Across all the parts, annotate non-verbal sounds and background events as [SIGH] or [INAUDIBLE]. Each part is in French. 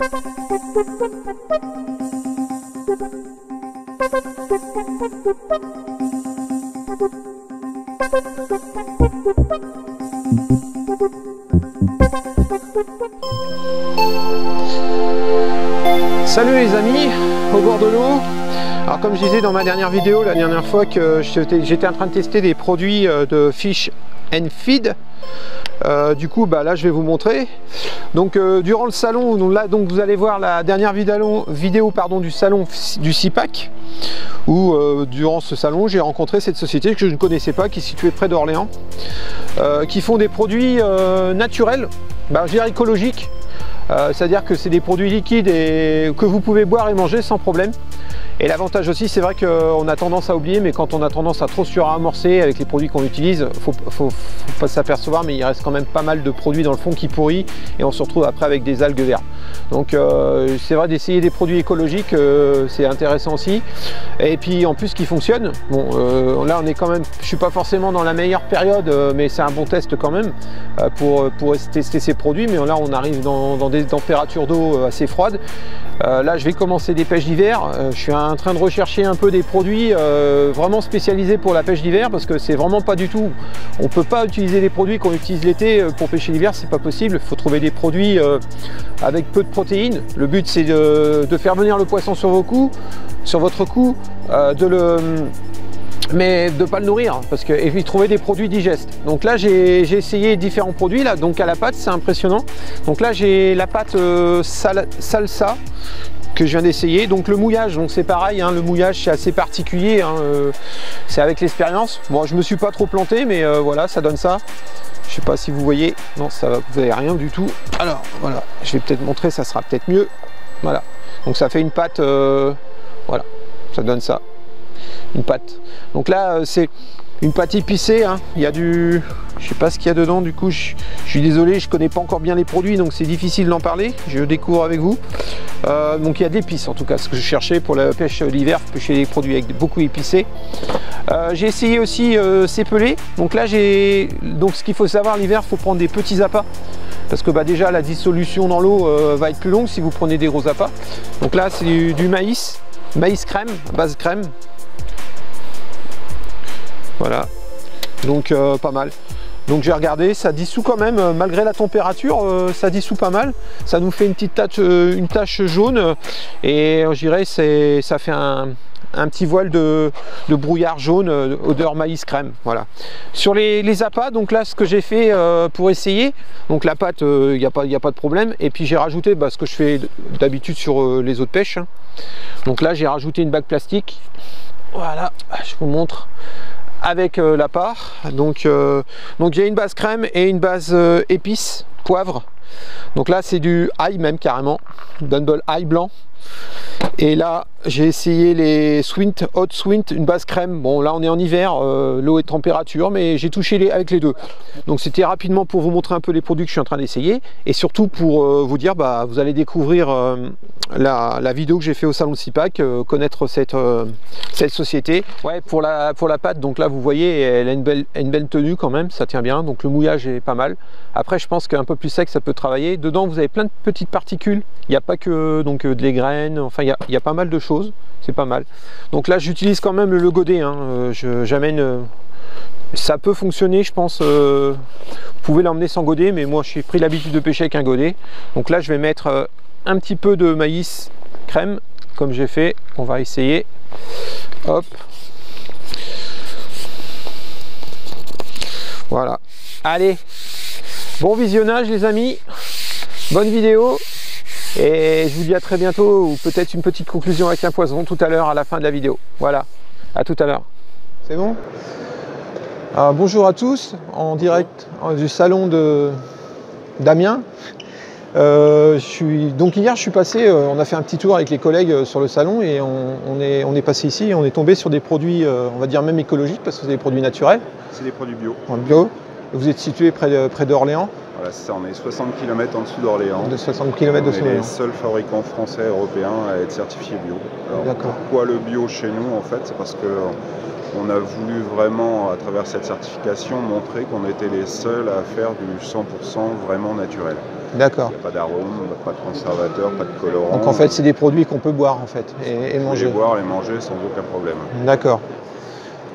Salut les amis, au bord de l'eau. Alors comme je disais dans ma dernière vidéo, la dernière fois que j'étais en train de tester des produits euh, de Fish and Feed, euh, du coup bah là je vais vous montrer. Donc euh, durant le salon, là donc vous allez voir la dernière vidéo, pardon, du salon du CIPAC où durant ce salon j'ai rencontré cette société que je ne connaissais pas qui est située près d'Orléans qui font des produits naturels, bah, je dirais écologiques euh, c'est-à-dire que c'est des produits liquides et que vous pouvez boire et manger sans problème. Et l'avantage aussi, c'est vrai qu'on a tendance à oublier, mais quand on a tendance à trop suramorcer avec les produits qu'on utilise, faut, faut, faut pas s'apercevoir, mais il reste quand même pas mal de produits dans le fond qui pourrit et on se retrouve après avec des algues vertes. Donc euh, c'est vrai d'essayer des produits écologiques, euh, c'est intéressant aussi. Et puis en plus qui fonctionne. Bon, euh, là on est quand même, je suis pas forcément dans la meilleure période, mais c'est un bon test quand même pour, tester ces produits. Mais là on arrive dans des températures d'eau assez froides. là je vais commencer des pêches d'hiver. Je suis en train de rechercher un peu des produits euh, vraiment spécialisés pour la pêche d'hiver parce que c'est vraiment pas du tout, on peut pas utiliser les produits qu'on utilise l'été euh, pour pêcher l'hiver, c'est pas possible, il faut trouver des produits euh, avec peu de protéines. Le but c'est de, faire venir le poisson sur vos coups, sur votre cou, de le mais de pas le nourrir parce que et puis trouver des produits digestes. Donc là j'ai essayé différents produits là. Donc à la pâte c'est impressionnant. Donc là j'ai la pâte salsa que je viens d'essayer. Donc le mouillage, donc c'est pareil, hein, le mouillage c'est assez particulier, hein, euh, c'est avec l'expérience. Bon, je me suis pas trop planté, mais euh, voilà, ça donne ça. Je sais pas si vous voyez, non, ça vous avez rien du tout. Alors voilà, je vais peut-être montrer, ça sera peut-être mieux. Voilà, donc ça fait une pâte, euh, voilà, ça donne ça, une pâte. Donc là, c'est une pâte épicée, hein. il y a du... Je sais pas ce qu'il y a dedans, du coup je, suis désolé, je connais pas encore bien les produits, donc c'est difficile d'en parler, je découvre avec vous. Euh, donc il y a de l'épice en tout cas, ce que je cherchais pour la pêche l'hiver, pêcher des produits avec beaucoup épicés. Euh, j'ai essayé aussi euh, donc là j'ai... Donc ce qu'il faut savoir, l'hiver, il faut prendre des petits appâts, parce que bah, déjà la dissolution dans l'eau euh, va être plus longue si vous prenez des gros appâts. Donc là c'est du maïs, maïs crème, base crème, voilà, donc euh, pas mal. Donc j'ai regardé, ça dissout quand même, euh, malgré la température, euh, ça dissout pas mal. Ça nous fait une petite tache, une tache jaune et je dirais ça fait un, petit voile de, brouillard jaune, odeur maïs crème. Voilà. Sur les, les appâts, donc là ce que j'ai fait pour essayer, donc la pâte, il n'y a, pas, a pas de problème. Et puis j'ai rajouté bah, ce que je fais d'habitude sur les eaux de pêche. Hein. Donc là j'ai rajouté une bague plastique. Voilà, je vous montre avec euh, la part. Donc, euh, donc a une base crème et une base euh, épice, poivre. Donc là c'est du ail même carrément, Dunble ail blanc. Et là, j'ai essayé les Swint, Hot Swint, une base crème. Bon, là, on est en hiver, euh, l'eau est température, mais j'ai touché les, avec les deux. Donc, c'était rapidement pour vous montrer un peu les produits que je suis en train d'essayer et surtout pour euh, vous dire, bah, vous allez découvrir euh, la, vidéo que j'ai fait au salon de CIPAC, connaître cette, cette société. Ouais, pour la, pour la pâte, donc là, vous voyez, elle a une belle, une belle tenue quand même, ça tient bien. Donc, le mouillage est pas mal. Après, je pense qu'un peu plus sec, ça peut travailler. Dedans, vous avez plein de petites particules. Il n'y a pas que donc, de les enfin, il y a, pas mal de choses c'est pas mal. Donc là j'utilise quand même le godet, hein. euh, j'amène... Euh, ça peut fonctionner je pense, euh, vous pouvez l'emmener sans godet, mais moi j'ai pris l'habitude de pêcher avec un godet. Donc là je vais mettre un petit peu de maïs crème, comme j'ai fait, on va essayer. Hop. Voilà. Allez, bon visionnage les amis, bonne vidéo, et je vous dis à très bientôt, ou peut-être une petite conclusion avec un poison tout à l'heure à la fin de la vidéo. Voilà, à tout à l'heure. C'est bon? Alors, Bonjour à tous, en direct du salon de d'Amiens. Euh, je suis, donc hier je suis passé, euh, on a fait un petit tour avec les collègues euh, sur le salon et on, est, on est passé ici et on est tombé sur des produits, on va dire même écologiques parce que c'est des produits naturels. C'est des produits bio. bio. Vous êtes situé près d'Orléans. Voilà, c'est ça, on est 60 km en dessous d'Orléans. De 60 km On de est Orléans. les seuls fabricants français européens à être certifiés bio. Alors, D'accord. pourquoi le bio chez nous en fait? C'est parce que on a voulu vraiment, à travers cette certification, montrer qu'on était les seuls à faire du 100% vraiment naturel. D'accord. Il n'y a pas d'arôme, pas de conservateur, pas de colorant. Donc en fait, c'est des produits qu'on peut boire en fait et, et On peut les manger. boire, les manger sans aucun problème. D'accord.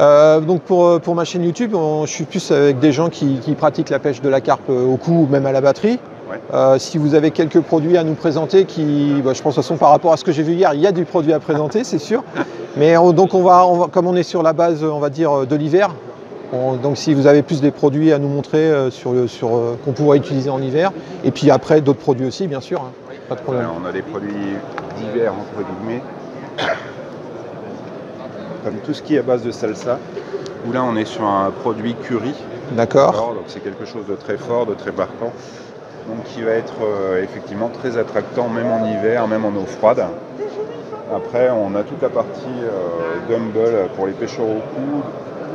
Euh, donc pour, pour ma chaîne YouTube, on- je suis plus avec des gens qui, qui pratiquent la pêche de la carpe au cou ou même à la batterie. Ouais. Euh, si vous avez quelques produits à nous présenter, qui, bah, je pense de toute façon par rapport à ce que j'ai vu hier, il y a du produit à présenter, c'est sûr. [LAUGHS] Mais on- donc on va, on va- comme on est sur la base, on va dire de l'hiver, on- donc si vous avez plus des produits à nous montrer euh, sur le, sur, euh, qu'on pourrait utiliser en hiver, et puis après d'autres produits aussi, bien sûr, hein, pas de problème. Alors, on a des produits divers entre guillemets, comme tout ce qui est à base de salsa. Où là, on est sur un produit curry. D'accord. Donc c'est quelque chose de très fort, de très marquant. Donc qui va être euh, effectivement très attractant même en hiver, même en eau froide. Après on a toute la partie euh, dumble pour les pêcheurs au cou,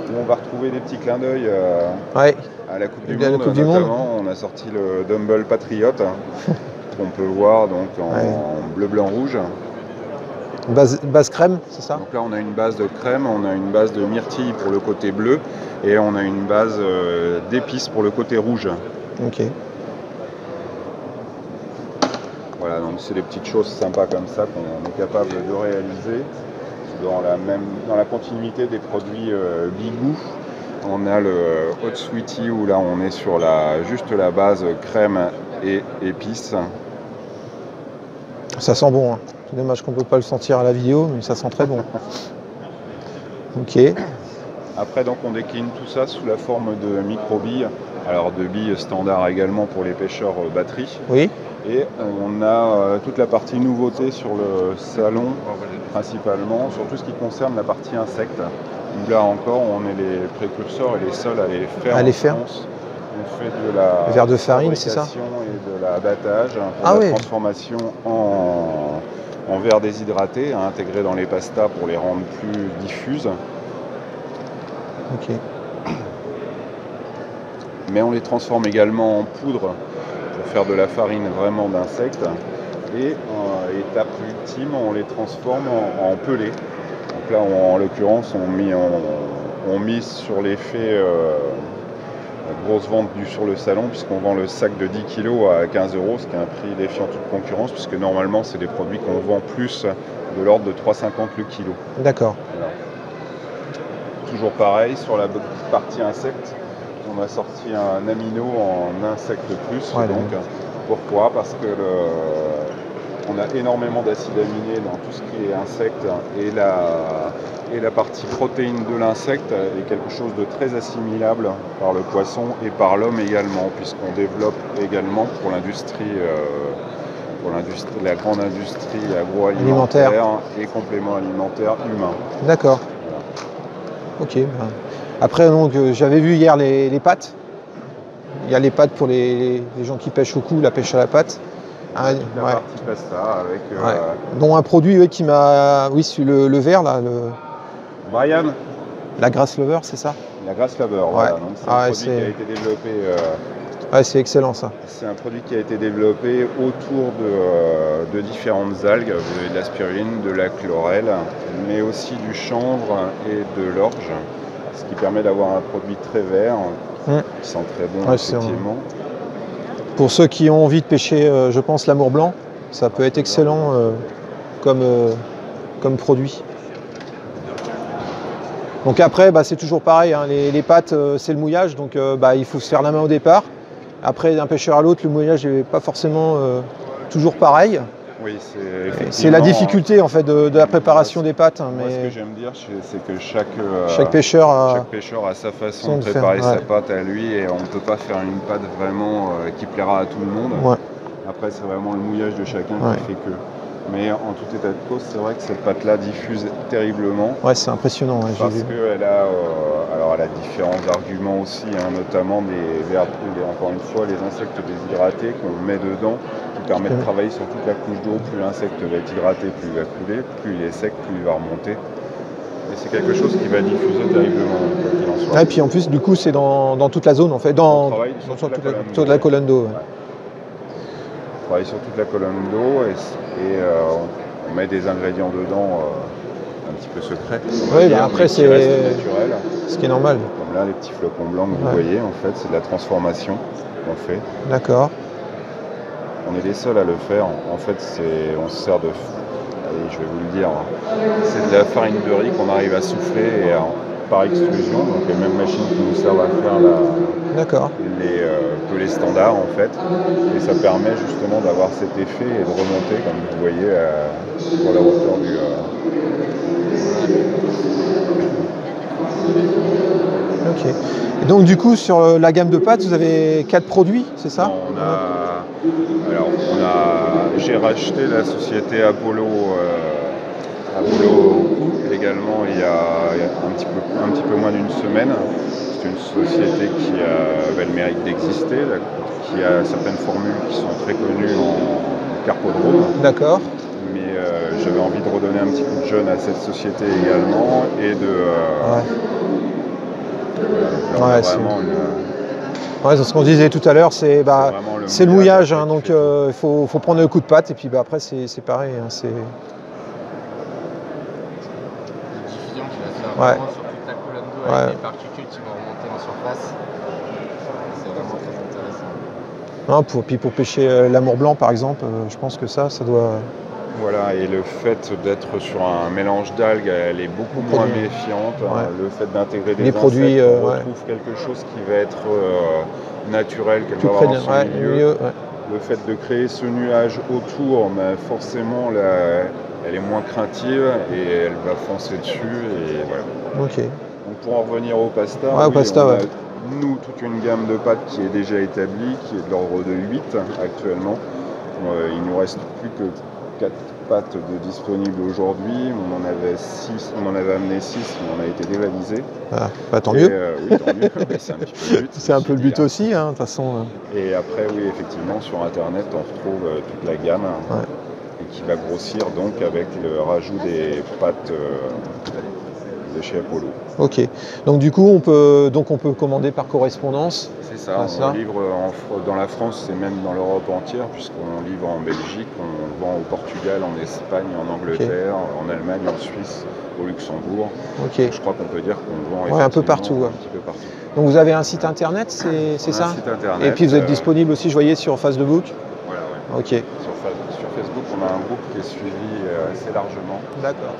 où on va retrouver des petits clins d'œil euh, Ouais. à la Coupe Eh du bien, la Monde Coupe du Monde. On a sorti le dumble patriote [LAUGHS] qu'on peut voir donc en, Ouais. en bleu, blanc, rouge. Base, base crème, c'est ça? Donc là, on a une base de crème, on a une base de myrtille pour le côté bleu et on a une base euh, d'épices pour le côté rouge. Ok. Voilà, donc c'est des petites choses sympas comme ça qu'on est capable de réaliser. Dans la, même, dans la continuité des produits euh, Bigou, on a le Hot Sweetie où là on est sur la, juste la base crème et épices. Ça sent bon. hein. C'est dommage qu'on ne peut pas le sentir à la vidéo, mais ça sent très bon. Ok. Après, donc, on décline tout ça sous la forme de micro-billes. Alors, de billes standard également pour les pêcheurs euh, batterie. Oui. Et on a euh, toute la partie nouveauté sur le salon, principalement, sur tout ce qui concerne la partie insectes. Où là encore, on est les précurseurs et les seuls à les faire. À les faire. France. On fait de la Verre de farine, c'est ça et de l'abattage pour Ah la oui. transformation en, en verre déshydraté, à intégrer dans les pastas pour les rendre plus diffuses. Ok. mais on les transforme également en poudre pour faire de la farine vraiment d'insectes. Et euh, étape ultime, on les transforme en, en pelés. Donc là, on- en l'occurrence, on, mit- on- on mise sur l'effet euh, grosse vente du, sur le salon, puisqu'on vend le sac de 10 kg à 15 euros, ce qui est un prix défiant toute concurrence, puisque normalement, c'est des produits qu'on vend plus de l'ordre de 3,50 le kilo. D'accord. Voilà. Toujours pareil, sur la partie insectes, on a sorti un amino en insecte plus. Ouais, donc, pourquoi? Parce que le- on a énormément d'acides aminés dans tout ce qui est insecte et la, et la partie protéine de l'insecte est quelque chose de très assimilable par le poisson et par l'homme également, puisqu'on développe également pour l'industrie. euh, pour l'industrie, la grande industrie agroalimentaire et compléments alimentaires humains. D'accord. Ok. ben. Après, donc, euh, j'avais vu hier les, les pâtes. Il y a les pâtes pour les, les gens qui pêchent au cou, la pêche à la pâte. Ah, Toute la ouais. partie pasta avec euh, Ouais. Dont un produit oui, qui m'a. Oui, c'est le, le vert, là, le- Brian, la grasse lover, c'est ça? La grasse laveur. Voilà. C'est Ah un produit qui a été développé. euh, Ouais, c'est excellent ça. c'est un produit qui a été développé autour de, euh, de différentes algues. Vous avez de la spiruline, de la chlorelle, mais aussi du chanvre et de l'orge, ce qui permet d'avoir un produit très vert Mm. qui sent très bon Ouais, effectivement. Pour ceux qui ont envie de pêcher, euh, je pense, l'amour blanc, ça peut être excellent euh, comme, euh, comme produit. Donc après, bah, c'est toujours pareil, hein, les, les pâtes, euh, c'est le mouillage, donc bah, il faut se faire la main au départ. Après, d'un pêcheur à l'autre, le mouillage n'est pas forcément toujours pareil. Oui, c'est C'est la difficulté en fait de, de la préparation des pâtes. hein, Moi, ce que mais j'aime dire, c'est que chaque, euh, chaque pêcheur a. Chaque pêcheur a sa façon de préparer faire, sa pâte à lui et on ne peut pas faire une pâte vraiment euh, qui plaira à tout le monde. Ouais. Après, c'est vraiment le mouillage de chacun Ouais. qui fait que. Mais en tout état de cause, c'est vrai que cette pâte-là diffuse terriblement Ouais, c'est impressionnant, j'ai parce qu'elle a, euh, alors elle a différents arguments aussi, hein, notamment des, vers- encore une fois, les insectes déshydratés qu'on met dedans, qui permettent de travailler sur toute la couche d'eau. Plus l'insecte va être hydraté, plus il va couler, plus il est sec, plus il va remonter. Et c'est quelque chose qui va diffuser terriblement, quoi en soit. Ah, et puis en plus, du coup, c'est dans, dans toute la zone en fait, dans, dans- toute la toute la, colonne d'eau. ouais. On travaille sur toute la colonne d'eau et, et, euh, on, on met des ingrédients dedans euh, un petit peu secrets. Oui, bah après, c'est- naturels. Ce qui est normal. Comme là, les petits flocons blancs que vous voyez, en fait, c'est de la transformation qu'on fait. D'accord. On est les seuls à le faire. En fait, c'est, on se sert de, allez, je vais vous le dire, hein. c'est de la farine de riz qu'on arrive à souffler et à- par extrusion, donc les mêmes machines qui nous servent à faire la, les, euh, que les standards en fait. Et ça permet justement d'avoir cet effet et de remonter, comme vous voyez, euh, pour la hauteur du. euh, Ok. Et donc du coup, sur euh, la gamme de pâtes, vous avez quatre produits, c'est ça? Non, on a, alors, on a, j'ai racheté la société Apollo, euh, Apollo également il y, a, il y a un, petit peu, un petit peu moins d'une semaine. C'est une société qui a- avait le mérite d'exister, qui a certaines formules qui sont très connues en carpodrome. D'accord. Mais euh, j'avais envie de redonner un petit coup de jeune à cette société également et de euh, Ouais. Ouais, c'est- vraiment une- Ouais, c'est ce qu'on disait tout à l'heure, c'est bah, le mouillage, hein, donc fait euh, il faut, faut prendre le coup de patte et puis bah, après c'est c'est pareil. hein, c'est- diffusion qui va se faire Ouais. vraiment sur toute la colonne d'eau Ouais. avec les particules qui vont remonter en surface. C'est vraiment très intéressant. hein, pour, puis pour pêcher euh, l'amour blanc par exemple, euh, je pense que ça, ça doit. Voilà, et le fait d'être sur un mélange d'algues, elle est beaucoup moins Produits. méfiante. Ouais. hein. Le fait d'intégrer des Les insectes, produits, euh, on ouais. retrouve quelque chose qui va être euh, naturel, qu'elle va avoir de dans son ouais, milieu. milieu, ouais. Le fait de créer ce nuage autour, ben, forcément, la- elle est moins craintive et elle va foncer dessus. Et voilà. Ok. Donc pour en revenir au pasta, Ouais, au pasta, on a, ouais. nous, toute une gamme de pâtes qui est déjà établie, qui est de l'ordre de 8 actuellement. Euh, il nous reste plus que 4 pâtes de disponibles aujourd'hui. On en avait 6, on en avait amené 6, mais on a été dévalisé. Voilà. Bah, tant Et, mieux. euh, oui, tant mieux. [LAUGHS] C'est un petit peu le but. C'est un peu le je but dirais. aussi, hein, de toute façon. euh. Et après, oui, effectivement, sur Internet, on retrouve euh, toute la gamme. Ouais. Qui va grossir donc avec le rajout des pâtes euh, de chez Apollo. Ok. Donc du coup, on peut donc on peut commander par correspondance. C'est ça, on ça. livre en dans la France et même dans l'Europe entière, puisqu'on livre en Belgique, on vend au Portugal, en Espagne, en Angleterre, en Allemagne, en Suisse, au Luxembourg. Ok. Je crois qu'on peut dire qu'on vend Ouais, un peu partout, ouais. Un petit peu partout. Donc vous avez un site internet, c'est c'est On a un ça? site internet, Et puis vous êtes euh, disponible aussi, je voyais, sur Facebook. Voilà, ouais. Ok. Sur Facebook, on a un groupe qui est suivi euh, assez largement. D'accord.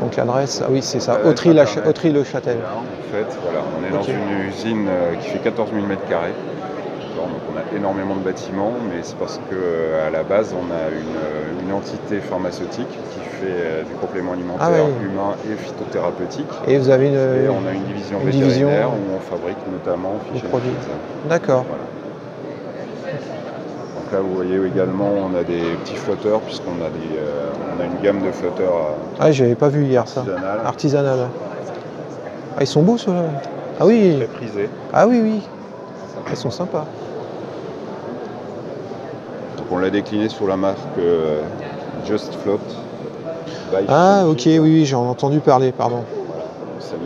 Donc l'adresse, ah oui, c'est ça, Euh. Autry-le-Châtel. En fait, voilà, on est dans une usine euh, qui fait 14 000 mètres carrés. D'accord, Donc on a énormément de bâtiments, mais c'est parce que euh, à la base on a une, une entité pharmaceutique qui fait du complément alimentaire Ah oui. humain et phytothérapeutique. Et vous avez une. Et on a une division une division, vétérinaire où on fabrique notamment et produits. D'accord. Voilà. Donc là vous voyez également on a des petits flotteurs puisqu'on a des euh, on a une gamme de flotteurs euh, Ah, j'avais pas vu hier ça. artisanales Artisanal. Ah, ils sont beaux ceux-là. Ah oui. très prisées. Ah oui, oui. Ils sont sympas. Donc on l'a décliné sous la marque euh, Just Float. Ah, ok, oui, oui, j'en ai entendu parler, pardon.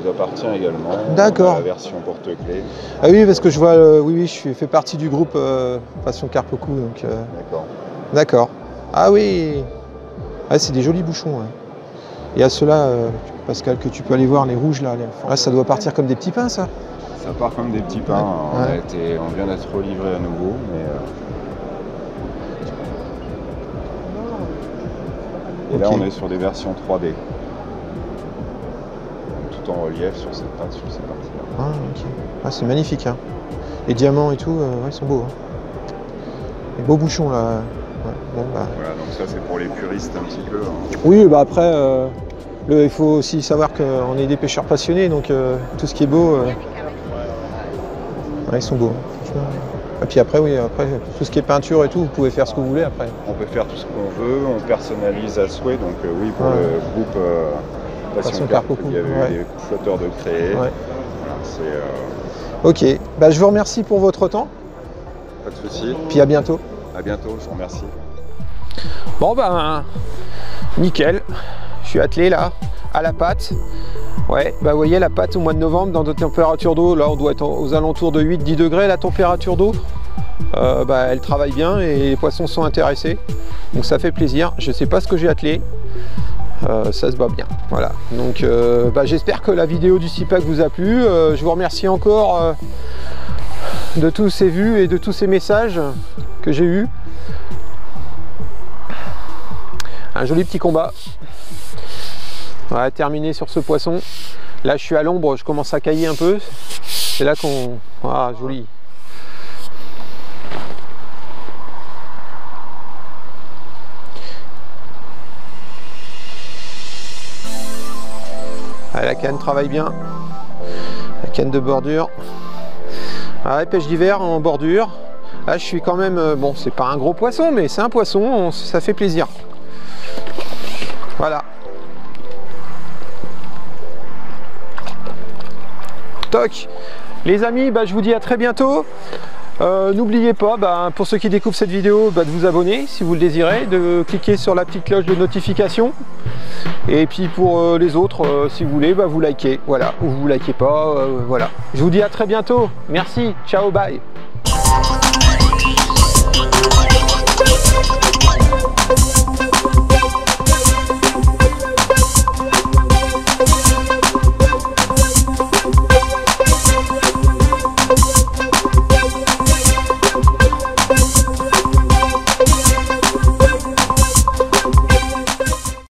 Ça nous appartient également. D'accord. La version porte-clés. Ah oui, parce que je vois, euh, oui, oui, je fais partie du groupe euh, Passion Carpocou, donc. euh, D'accord. D'accord. Ah oui. Ah, c'est des jolis bouchons. ouais. Et à ceux-là, Pascal, que tu peux aller voir, les rouges là. les- Ah, ça doit partir comme des petits pains, ça. Ça part comme des petits pains. Ouais. On, a Ouais. été, on vient d'être livré à nouveau. Mais, Et là, on est sur des versions 3D. Tout en relief sur cette sur cette partie-là. Ah, ok. Ah, c'est magnifique. Hein. Les diamants et tout, euh, ouais, ils sont beaux. hein. Les beaux bouchons là. Ouais, bon, bah. Voilà, donc ça, c'est pour les puristes un petit peu. hein. Oui, bah après, euh, le- il faut aussi savoir qu'on est des pêcheurs passionnés, donc euh, tout ce qui est beau, ouais, ils sont beaux. hein, franchement. Et puis après, oui, après, tout ce qui est peinture et tout, vous pouvez faire ce que vous voulez après. On peut faire tout ce qu'on veut, on personnalise à souhait. Donc euh, oui, pour Ouais. le groupe euh, Passion Passion il y avait eu ouais. des flotteurs de créer. Ouais. Voilà, c'est euh, Ok, bah, je vous remercie pour votre temps, pas de souci. puis à bientôt. À bientôt, je vous remercie. Bon ben, nickel. suis attelé là, à la pâte. Ouais, bah vous voyez la pâte au mois de novembre dans de températures d'eau, là on doit être aux alentours de 8-10 degrés la température d'eau. Euh, bah, elle travaille bien et les poissons sont intéressés. Donc ça fait plaisir. Je sais pas ce que j'ai attelé. Euh, ça se va bien. Voilà. Donc euh, bah, j'espère que la vidéo du CIPAC vous a plu. je vous remercie encore de tous ces vues et de tous ces messages que j'ai eus. Un joli petit combat. Ouais, terminé sur ce poisson. Là, je suis à l'ombre, je commence à cailler un peu. C'est là qu'on... Ah, joli. Travaille bien. La canne de bordure. Ah, pêche d'hiver en bordure. Là, je suis quand même... Euh, bon, c'est pas un gros poisson, mais c'est un poisson, ça fait plaisir. Voilà. Toc Les amis, bah, je vous dis à très bientôt. Euh, n'oubliez pas, bah, pour ceux qui découvrent cette vidéo, bah, de vous abonner si vous le désirez, de cliquer sur la petite cloche de notification. Et puis pour euh, les autres, euh, si vous voulez, vous likez. Voilà, ou vous likez pas, voilà. Je vous dis à très bientôt. Merci, ciao, bye.